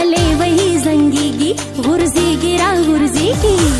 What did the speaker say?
वाले वही जंगीगी गुरजी गिरा गुरजी की।